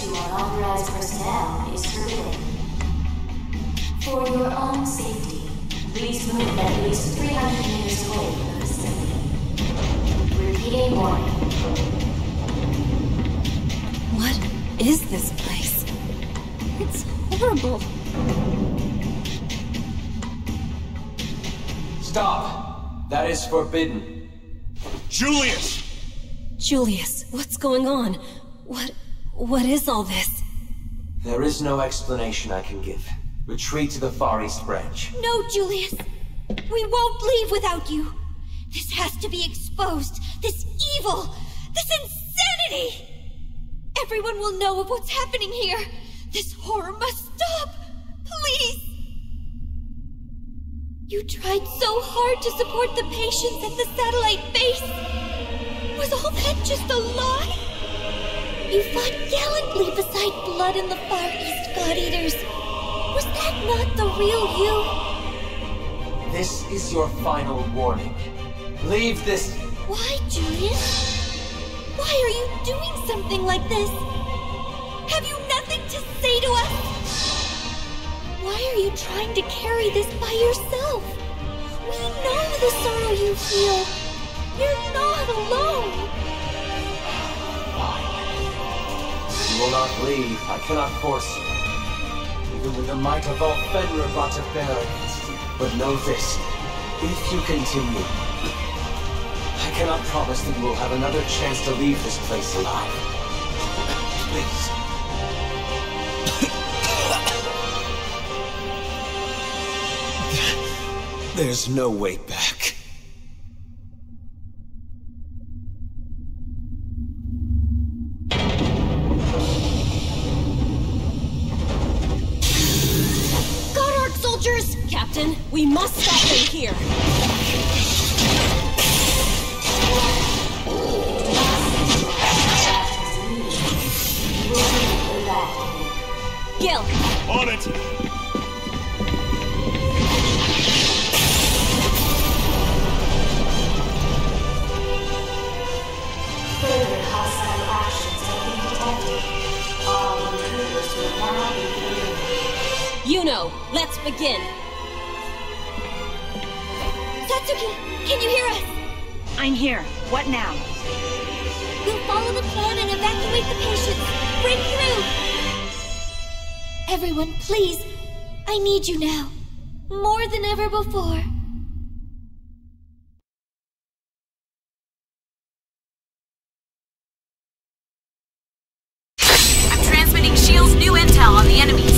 to unauthorized personnel is forbidden. For your own safety, please move at least 300 meters away from the facility. Repeating warning. What is this place? It's horrible. Stop! That is forbidden. Julius! Julius, what's going on? What... what is all this? There is no explanation I can give. Retreat to the Far East Branch. No, Julius! We won't leave without you! This has to be exposed! This evil! This insanity! Everyone will know of what's happening here! This horror must stop! Please! You tried so hard to support the patients at the satellite base! Was all that just a lie? You fought gallantly beside blood in the Far East God Eaters. Was that not the real you? This is your final warning. Leave this. Why, Julius? Why are you doing something like this? Have you nothing to say to us? Why are you trying to carry this by yourself? We know the sorrow you feel. You're not alone. Will not leave. I cannot force you. Even with the might of all Fenrir brought to bear against you. But know this. If you continue, I cannot promise that you will have another chance to leave this place alive. Please. There's no way back. Captain, we must stop them here. Gil, On it! Further hostile actions have been detected. All intruders will now be. Yuno, let's begin. Satsuki, can you hear us? I'm here. What now? We'll follow the plan and evacuate the patients. Break through! Everyone, please. I need you now. More than ever before. I'm transmitting Ciel's new intel on the enemies.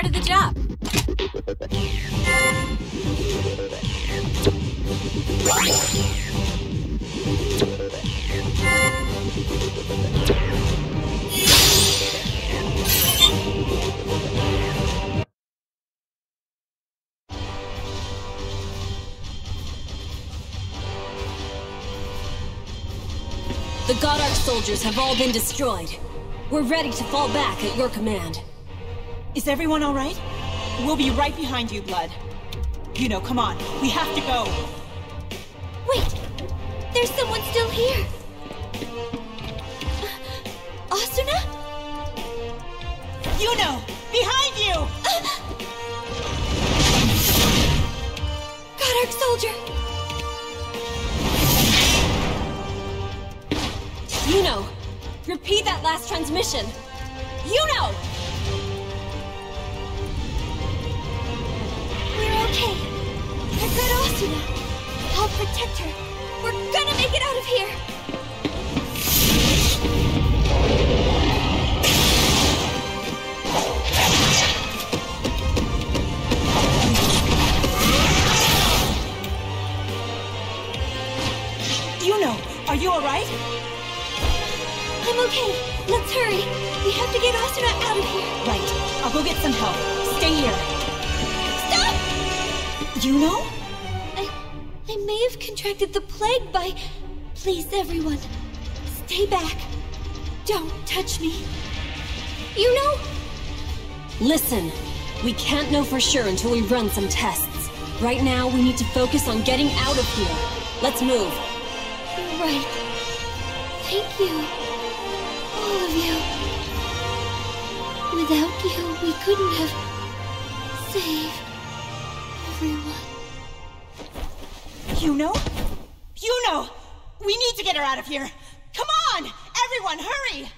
part of the job. The Godarc soldiers have all been destroyed. We're ready to fall back at your command. Is everyone all right? We'll be right behind you, Blood. Yuno, come on. We have to go. Wait! There's someone still here! Uh, Asuna? Yuno, behind you! Godarc soldier! Yuno, repeat that last transmission. You know! Okay. I've got Asuna. I'll protect her. We're gonna make it out of here! Yuno, are you all right? I'm okay. Let's hurry. We have to get Asuna out of here. Right. I'll go get some help. Stay here. You know? I, I may have contracted the plague by... Please, everyone. Stay back. Don't touch me. You know, Listen, we can't know for sure until we run some tests. Right now, we need to focus on getting out of here. Let's move. you're right. Thank you. All of you. Without you, we couldn't have saved everyone. You know? You know! We need to get her out of here! Come on! Everyone, hurry!